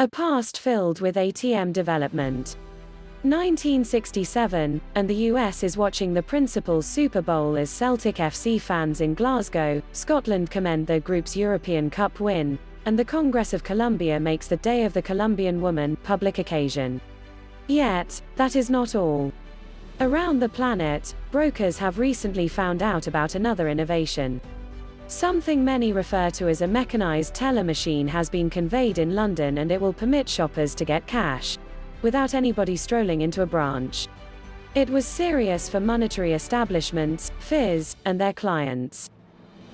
A past filled with ATM development. 1967, and the US is watching the Principal's Super Bowl as Celtic FC fans in Glasgow, Scotland commend their group's European Cup win, and the Congress of Colombia makes the Day of the Colombian Woman public occasion. Yet, that is not all. Around the planet, brokers have recently found out about another innovation. Something many refer to as a mechanized teller machine has been conveyed in London and it will permit shoppers to get cash, without anybody strolling into a branch. It was serious for monetary establishments, FIS, and their clients.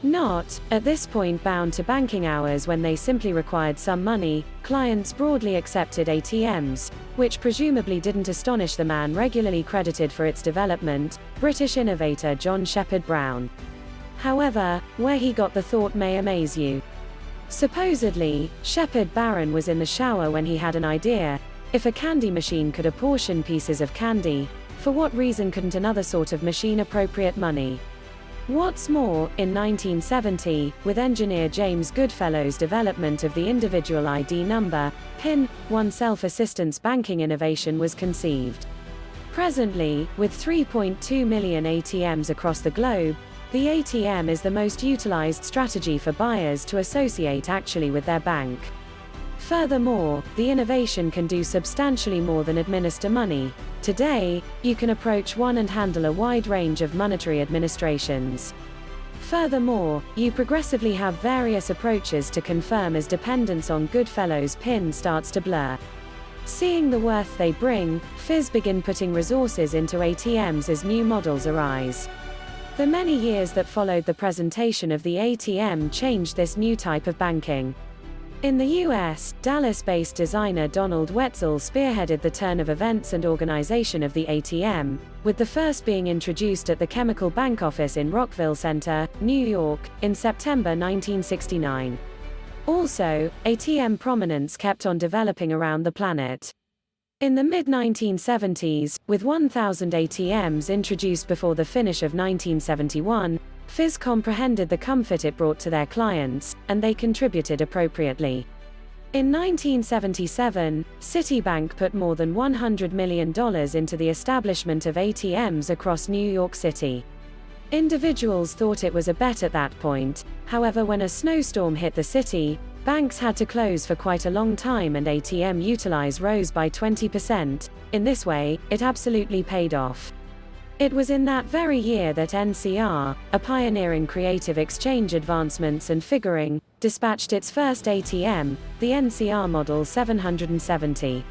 Not, at this point bound to banking hours when they simply required some money, clients broadly accepted ATMs, which presumably didn't astonish the man regularly credited for its development, British innovator John Shepherd Barron. However, where he got the thought may amaze you. Supposedly, Shepherd Barron was in the shower when he had an idea, if a candy machine could apportion pieces of candy, for what reason couldn't another sort of machine appropriate money? What's more, in 1970, with engineer James Goodfellow's development of the individual ID number, PIN, one self-assistance banking innovation was conceived. Presently, with 3.2 million ATMs across the globe, the ATM is the most utilized strategy for buyers to associate actually with their bank. Furthermore, the innovation can do substantially more than administer money. Today, you can approach one and handle a wide range of monetary administrations. Furthermore, you progressively have various approaches to confirm as dependence on Goodfellow's PIN starts to blur. Seeing the worth they bring, FIS begin putting resources into ATMs as new models arise. The many years that followed the presentation of the ATM changed this new type of banking. In the US, Dallas-based designer Donald Wetzel spearheaded the turn of events and organization of the ATM, with the first being introduced at the Chemical Bank office in Rockville Center, New York, in September 1969. Also, ATM prominence kept on developing around the planet. In the mid-1970s, with 1,000 ATMs introduced before the finish of 1971, FIS comprehended the comfort it brought to their clients, and they contributed appropriately. In 1977, Citibank put more than $100 million into the establishment of ATMs across New York City. Individuals thought it was a bet at that point, however, when a snowstorm hit the city, banks had to close for quite a long time and ATM utilize rose by 20%. In this way, it absolutely paid off. It was in that very year that NCR, a pioneer in creative exchange advancements and figuring, dispatched its first ATM, the NCR Model 770.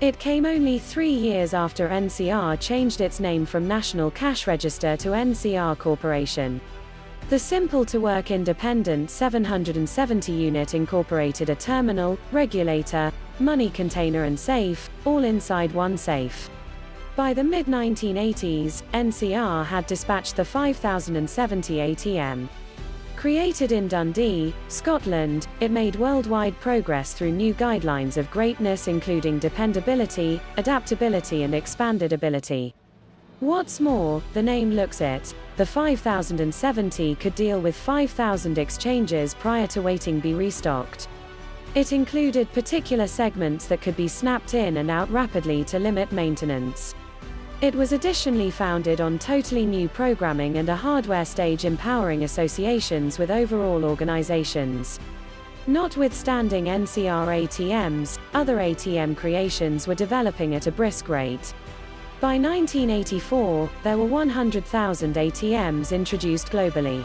It came only three years after NCR changed its name from National Cash Register to NCR Corporation. The simple to work independent 770 unit incorporated a terminal, regulator, money container, and safe, all inside one safe. By the mid 1980s, NCR had dispatched the 5070 ATM. Created in Dundee, Scotland, it made worldwide progress through new guidelines of greatness including dependability, adaptability and expanded ability. What's more, the name looks it, the 5070 could deal with 5000 exchanges prior to waiting be restocked. It included particular segments that could be snapped in and out rapidly to limit maintenance. It was additionally founded on totally new programming and a hardware stage empowering associations with overall organizations. Notwithstanding NCR ATMs, other ATM creations were developing at a brisk rate. By 1984, there were 100,000 ATMs introduced globally.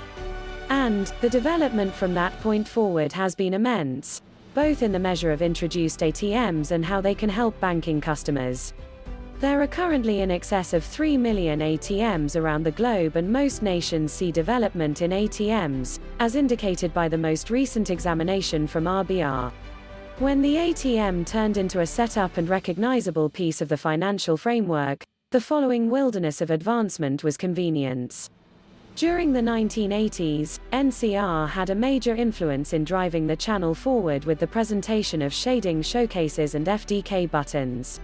And, the development from that point forward has been immense, both in the measure of introduced ATMs and how they can help banking customers. There are currently in excess of 3 million ATMs around the globe and most nations see development in ATMs, as indicated by the most recent examination from RBR. When the ATM turned into a set up and recognizable piece of the financial framework, the following wilderness of advancement was convenience. During the 1980s, NCR had a major influence in driving the channel forward with the presentation of shading showcases and FDK buttons.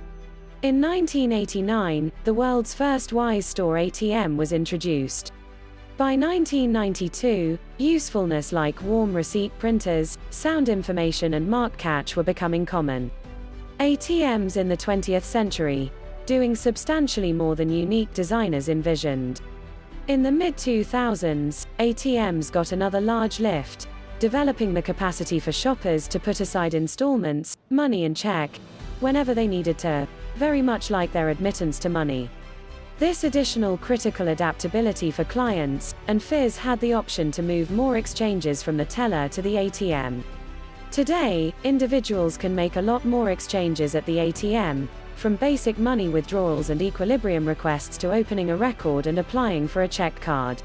In 1989, the world's first Wise Store ATM was introduced. By 1992, usefulness like warm receipt printers, sound information and mark catch were becoming common. ATMs in the 20th century, doing substantially more than unique designers envisioned. In the mid 2000s, ATMs got another large lift, developing the capacity for shoppers to put aside installments, money and check, whenever they needed to, very much like their admittance to money. This additional critical adaptability for clients, and FIS had the option to move more exchanges from the teller to the ATM. Today, individuals can make a lot more exchanges at the ATM, from basic money withdrawals and equilibrium requests to opening a record and applying for a check card.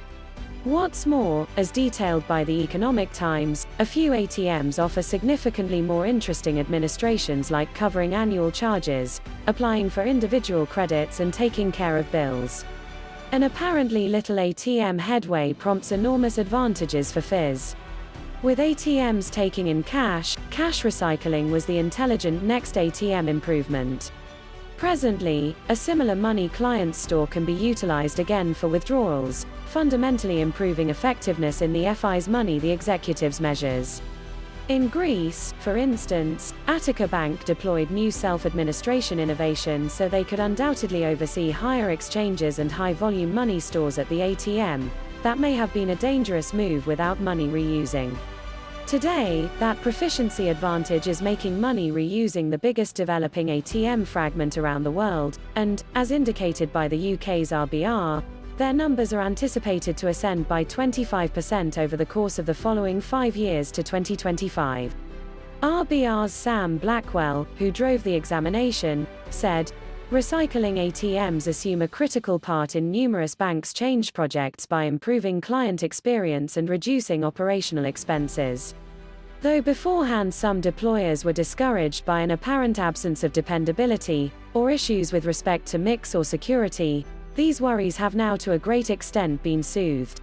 What's more, as detailed by the Economic Times, a few ATMs offer significantly more interesting administrations like covering annual charges, applying for individual credits and taking care of bills. An apparently little ATM headway prompts enormous advantages for Fizz. With ATMs taking in cash, cash recycling was the intelligent next ATM improvement. Presently, a similar money client store can be utilized again for withdrawals, fundamentally improving effectiveness in the FI's money the executives measures. In Greece, for instance, Attica Bank deployed new self-administration innovation so they could undoubtedly oversee higher exchanges and high-volume money stores at the ATM. That may have been a dangerous move without money reusing. Today, that proficiency advantage is making money reusing the biggest developing ATM fragment around the world, and, as indicated by the UK's RBR, their numbers are anticipated to ascend by 25% over the course of the following five years to 2025. RBR's Sam Blackwell, who drove the examination, said, Recycling ATMs assume a critical part in numerous banks' change projects by improving client experience and reducing operational expenses. Though beforehand some deployers were discouraged by an apparent absence of dependability, or issues with respect to mix or security, these worries have now to a great extent been soothed.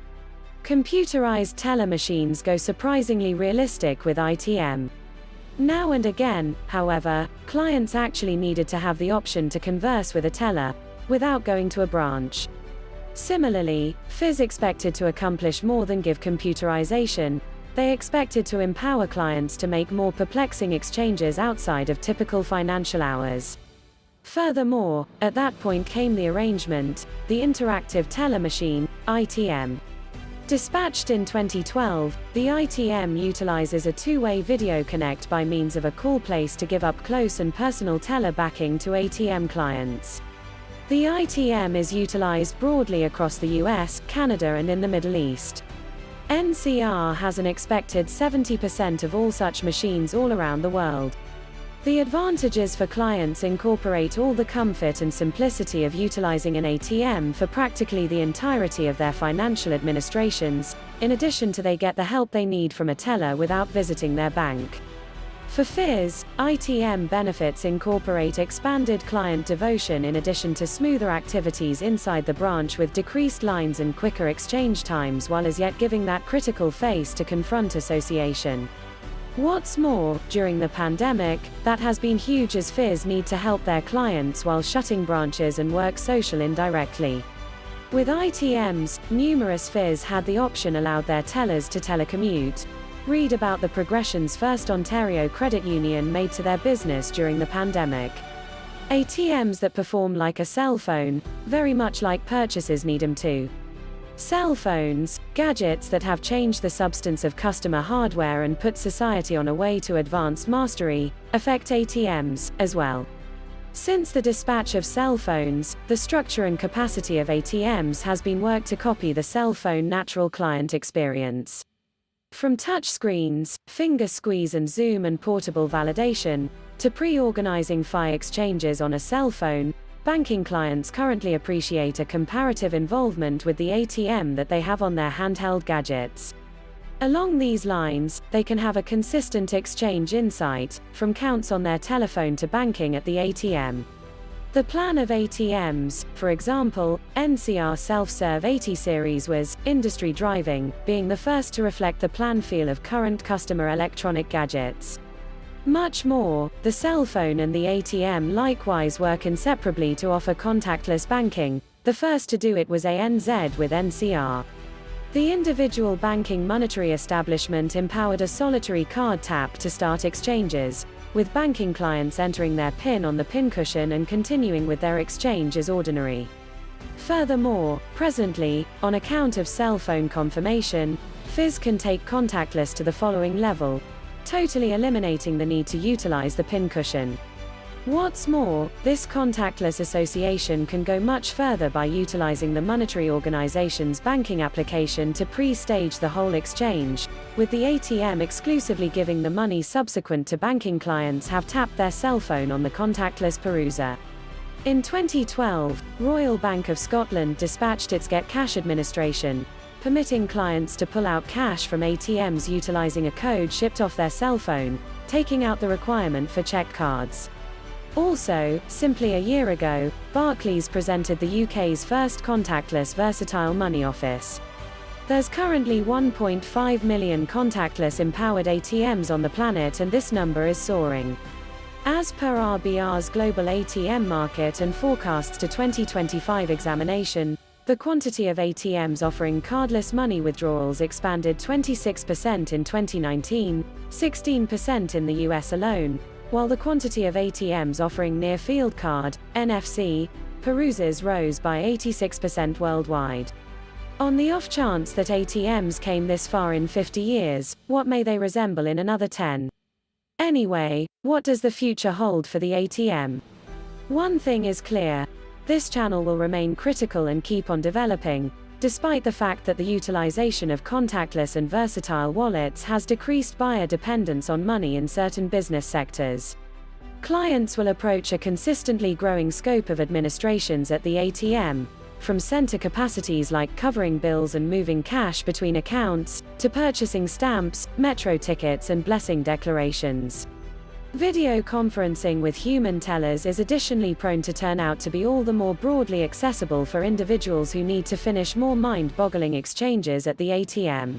Computerized teller machines go surprisingly realistic with ITM. Now and again, however, clients actually needed to have the option to converse with a teller, without going to a branch. Similarly, FIS expected to accomplish more than give computerization, they expected to empower clients to make more perplexing exchanges outside of typical financial hours. Furthermore, at that point came the arrangement, the Interactive Teller Machine, ITM. Dispatched in 2012, the ITM utilizes a two-way video connect by means of a call place to give up close and personal teller backing to ATM clients. The ITM is utilized broadly across the US, Canada and in the Middle East. NCR has an expected 70% of all such machines all around the world. The advantages for clients incorporate all the comfort and simplicity of utilizing an ATM for practically the entirety of their financial administrations, in addition to they get the help they need from a teller without visiting their bank. For FIS, ITM benefits incorporate expanded client devotion in addition to smoother activities inside the branch with decreased lines and quicker exchange times while as yet giving that critical face to confront association. What's more, during the pandemic, that has been huge as FIS need to help their clients while shutting branches and work social indirectly. With ITMs, numerous FIS had the option allowed their tellers to telecommute. Read about the progressions First Ontario Credit Union made to their business during the pandemic. ATMs that perform like a cell phone, very much like purchases need them to. Cell phones, gadgets that have changed the substance of customer hardware and put society on a way to advanced mastery, affect ATMs, as well. Since the dispatch of cell phones, the structure and capacity of ATMs has been worked to copy the cell phone natural client experience. From touch screens, finger squeeze and zoom and portable validation, to pre-organizing FI exchanges on a cell phone, Banking clients currently appreciate a comparative involvement with the ATM that they have on their handheld gadgets. Along these lines, they can have a consistent exchange insight, from counts on their telephone to banking at the ATM. The plan of ATMs, for example, NCR SelfServ 80 series was industry driving, being the first to reflect the plan feel of current customer electronic gadgets. Much more, the cell phone and the ATM likewise work inseparably to offer contactless banking. The first to do it was ANZ with NCR. The individual banking monetary establishment empowered a solitary card tap to start exchanges, with banking clients entering their PIN on the pincushion and continuing with their exchange as ordinary. Furthermore, presently, on account of cell phone confirmation, FIS can take contactless to the following level, totally eliminating the need to utilize the pincushion. What's more, this contactless association can go much further by utilizing the monetary organization's banking application to pre-stage the whole exchange, with the ATM exclusively giving the money subsequent to banking clients have tapped their cell phone on the contactless peruser. In 2012, Royal Bank of Scotland dispatched its Get Cash administration, permitting clients to pull out cash from ATMs utilizing a code shipped off their cell phone, taking out the requirement for check cards. Also, simply a year ago, Barclays presented the UK's first contactless versatile money office. There's currently 1.5 million contactless empowered ATMs on the planet and this number is soaring. As per RBR's global ATM market and forecasts to 2025 examination, the quantity of ATMs offering cardless money withdrawals expanded 26% in 2019, 16% in the US alone, while the quantity of ATMs offering near field card, NFC, peruses rose by 86% worldwide. On the off chance that ATMs came this far in 50 years, what may they resemble in another 10? Anyway, what does the future hold for the ATM? One thing is clear. This channel will remain critical and keep on developing, despite the fact that the utilization of contactless and versatile wallets has decreased buyer dependence on money in certain business sectors. Clients will approach a consistently growing scope of administrations at the ATM, from center capacities like covering bills and moving cash between accounts, to purchasing stamps, metro tickets and blessing declarations. Video conferencing with human tellers is additionally prone to turn out to be all the more broadly accessible for individuals who need to finish more mind-boggling exchanges at the ATM.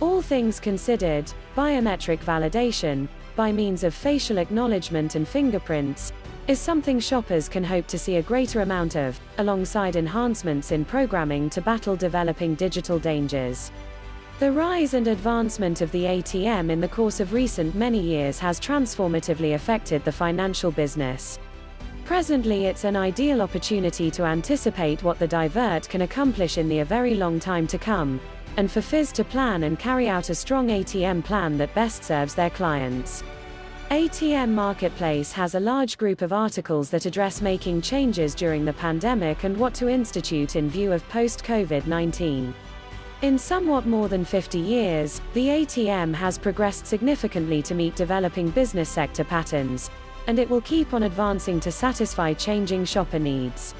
All things considered, biometric validation, by means of facial acknowledgement and fingerprints, is something shoppers can hope to see a greater amount of, alongside enhancements in programming to battle developing digital dangers. The rise and advancement of the ATM in the course of recent many years has transformatively affected the financial business. Presently it's an ideal opportunity to anticipate what the divert can accomplish in the a very long time to come, and for FIS to plan and carry out a strong ATM plan that best serves their clients. ATM Marketplace has a large group of articles that address making changes during the pandemic and what to institute in view of post-COVID-19. In somewhat more than 50 years, the ATM has progressed significantly to meet developing business sector patterns, and it will keep on advancing to satisfy changing shopper needs.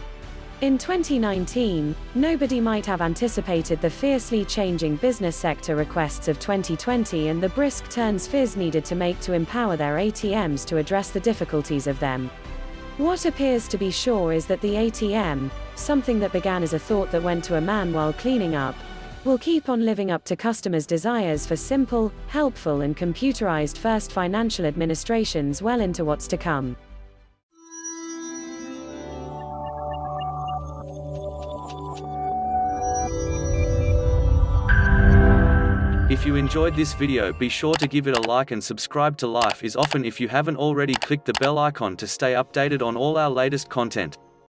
In 2019, nobody might have anticipated the fiercely changing business sector requests of 2020 and the brisk turns FIS needed to make to empower their ATMs to address the difficulties of them. What appears to be sure is that the ATM, something that began as a thought that went to a man while cleaning up, will keep on living up to customers' desires for simple, helpful and computerized first financial administrations well into what's to come. If you enjoyed this video be sure to give it a like and subscribe to Life is Often if you haven't already click the bell icon to stay updated on all our latest content.